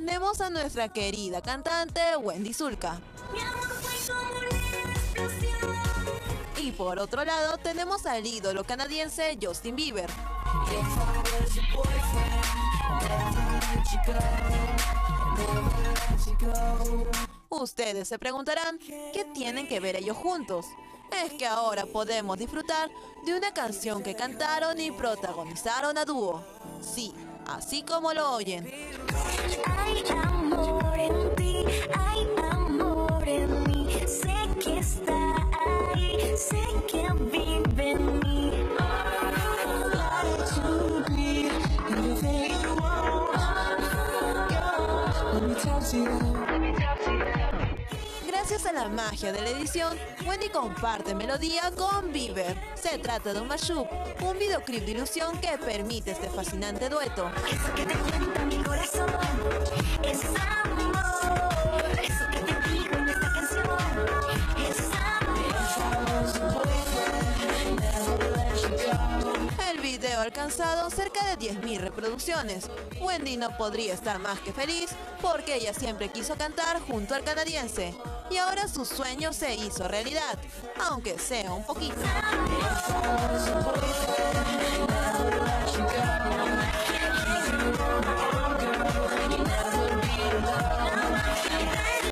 tenemos a nuestra querida cantante Wendy Zulka. Y por otro lado tenemos al ídolo canadiense Justin Bieber. Ustedes se preguntarán, ¿qué tienen que ver ellos juntos? Es que ahora podemos disfrutar de una canción que cantaron y protagonizaron a dúo. Sí, así como lo oyen. Hay amor en ti, hay amor en mí. Sé que está ahí, sé que vive en mí. Gracias a la magia de la edición, Wendy comparte melodía con Bieber. Se trata de un mashup, un videoclip de ilusión que permite este fascinante dueto. Video alcanzado cerca de 10.000 reproducciones. Wendy no podría estar más que feliz porque ella siempre quiso cantar junto al canadiense. Y ahora su sueño se hizo realidad, aunque sea un poquito.